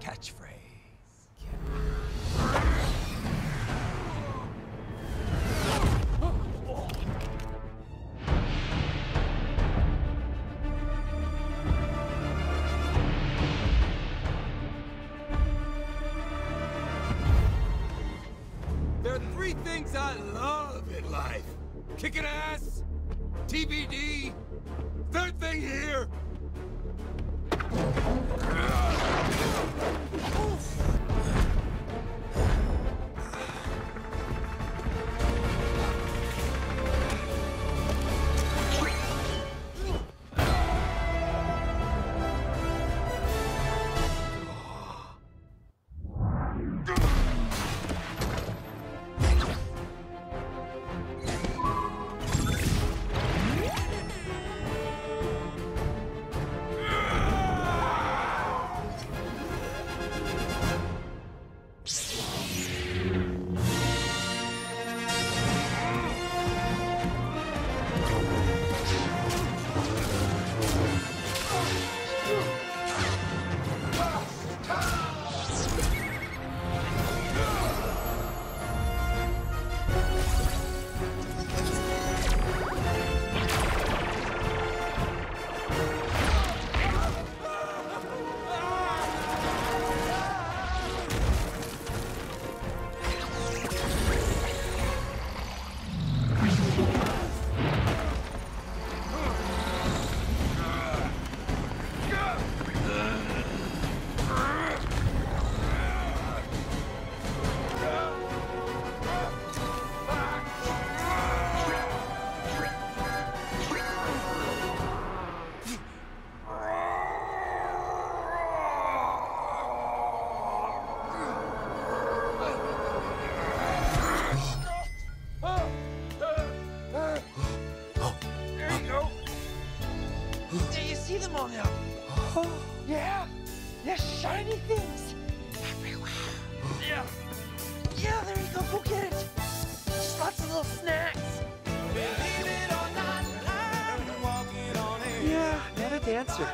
Catchphrase. There are three things I love in life. Kicking ass, TBD, third thing here. Do you see them all now? Oh, yeah. They're shiny things. Everywhere. Yeah. Yeah, there you go. Go get it. Just lots of little snacks. Yeah, not a dancer.